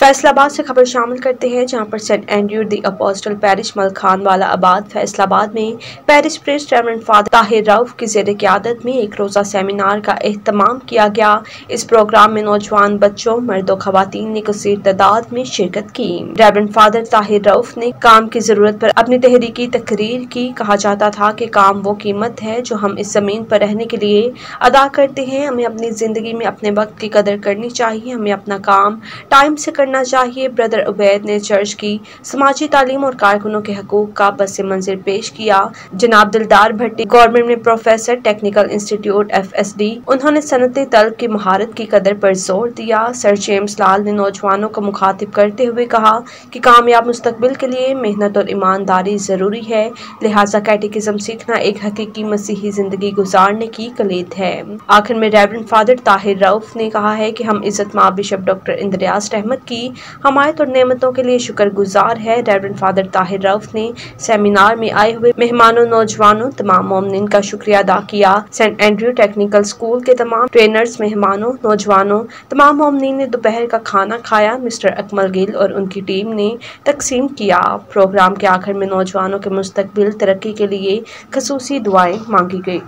फैसलाबाद से खबर शामिल करते हैं, जहाँ पर saint Andrew the apostle parish Malkhan Wala आबाद फैसलाबाद में parish priest reverend father Tahir Rauf की जेर क्यादत में एक रोज़ा सेमिनार का अहतमाम किया गया। इस प्रोग्राम में नौजवान बच्चों, मर्दों खातन ने कसीर तादाद में शिरकत की। रेवरेंड फादर ताहिर राउफ ने काम की ज़रूरत पर अपनी तहरीकी तकरीर की। कहा जाता था कि काम वो कीमत है जो हम इस ज़मीन पर रहने के लिए अदा करते हैं। हमें अपनी ज़िंदगी में अपने वक्त की कदर करनी चाहिए। हमें अपना काम टाइम से करना करना चाहिए। ब्रदर उबैद ने चर्च की समाजी तालीम और कारकुनों के हकूक का बस मंजिल पेश किया। जनाब दिलदार भट्टी, गवर्नमेंट में professor, technical institute F S D उन्होंने सनती तलब की महारत की कदर पर ज़ोर दिया। सर जेम्स लाल ने नौजवानों को मुखातिब करते हुए कहा कि कामयाब मुस्तबिल के लिए मेहनत और ईमानदारी ज़रूरी है। लिहाजा कैटेकिज्म सीखना एक हकीकी मसीही ज़िंदगी गुजारने की कलीद है। आखिर में रेवरेंड फादर ताहिर रऊफ ने कहा है कि हम इज़्ज़त माँ बिशप डॉक्टर इंदरियाज अहमद की हमायत और नेमतों के लिए शुक्रगुजार है। रेवरेंड फादर ताहिर रऊफ ने सेमिनार में आए हुए मेहमानों, नौजवानों, तमाम मोमिन का शुक्रिया अदा किया। सेंट एंड्रयू टेक्निकल स्कूल के तमाम ट्रेनर्स मेहमानों, नौजवानों, तमाम मोमिन ने दोपहर का खाना खाया। मिस्टर अकमल गिल और उनकी टीम ने तकसीम किया। प्रोग्राम के आखिर में नौजवानों के मुस्तबिल तरक्की के लिए खसूसी दुआएँ मांगी गई।